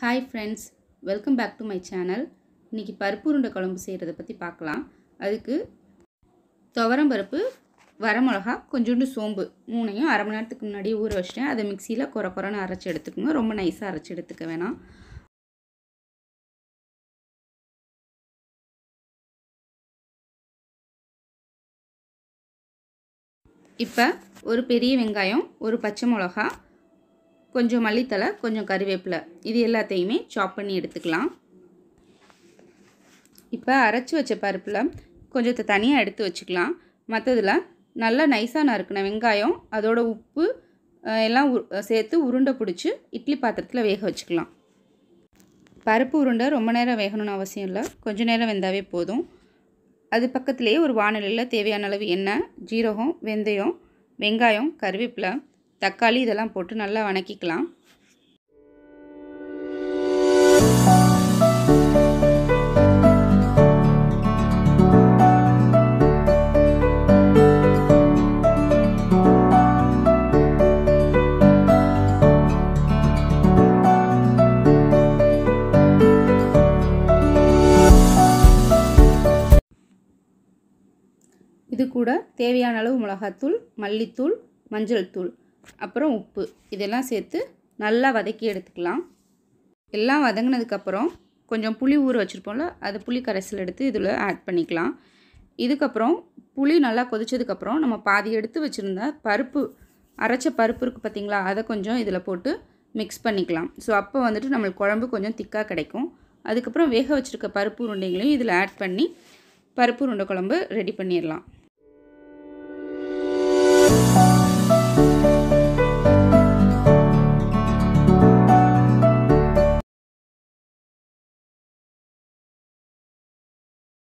Hi friends welcome back to my channel இன்றைக்கி பருப்பு உருண்டை குழம்பு செய்கிறத பற்றி பார்க்கலாம். அதுக்கு துவரம் பருப்பு வரமிளகா கொஞ்சோண்டு சோம்பு மூணையும் அரை மணி நேரத்துக்கு முன்னாடி ஊற வச்சிட்டேன். அதை மிக்சியில் குறை குறைன்னு அரைச்சி எடுத்துக்கோங்க ரொம்ப நைஸாக அரைச்சி எடுத்துக்க வேணாம். இப்போ ஒரு பெரிய வெங்காயம் ஒரு பச்சை மிளகா கொஞ்சம் மல்லித்தலை கொஞ்சம் கருவேப்பிலை. இது எல்லாத்தையுமே சாப் பண்ணி எடுத்துக்கலாம். இப்போ அரைச்சி வச்ச பருப்பில் கொஞ்சத்தை தனியாக எடுத்து வச்சுக்கலாம். மற்றதில் நல்லா நைஸாக நறுக்கின வெங்காயம் அதோட உப்பு எல்லாம் உ- சேர்த்து உருண்டை பிடிச்சி இட்லி பாத்திரத்தில் வேக வச்சுக்கலாம். பருப்பு உருண்டை ரொம்ப நேரம் வேகணும்னு அவசியம் இல்லை. கொஞ்சம் நேரம் வெந்தாவே போதும். அது பக்கத்துலேயே ஒரு வானிலையில் தேவையான அளவு எண்ணெய் ஜீரகம் வெந்தயம் வெங்காயம் கருவேப்பிலை தக்காளி இதெல்லாம் போட்டு நல்லா வணக்கிக்கலாம். இது கூட தேவையான அளவு மிளகாத்தூள் மல்லித்தூள் மஞ்சள் தூள். அப்புறம் உப்பு. இதெல்லாம் சேர்த்து நல்லா வதக்கி எடுத்துக்கலாம். எல்லாம் வதங்கினதுக்கப்புறம் கொஞ்சம் புளி ஊற வச்சுருப்போம்ல அது புளி கரைசல் எடுத்து இதில் ஆட் பண்ணிக்கலாம். இதுக்கப்புறம் புளி நல்லா கொதிச்சதுக்கப்புறம் நம்ம பாதி எடுத்து வச்சுருந்த பருப்பு அரைச்ச பருப்பு இருக்குது பார்த்தீங்களா அதை கொஞ்சம் இதில் போட்டு மிக்ஸ் பண்ணிக்கலாம். ஸோ அப்போ வந்துட்டு நம்மளுக்கு குழம்பு கொஞ்சம் திக்காக கிடைக்கும். அதுக்கப்புறம் வேக வச்சுருக்க பருப்பு உருண்டைகளையும் இதில் ஆட் பண்ணி பருப்பு உருண்டை குழம்பு ரெடி பண்ணிடலாம்.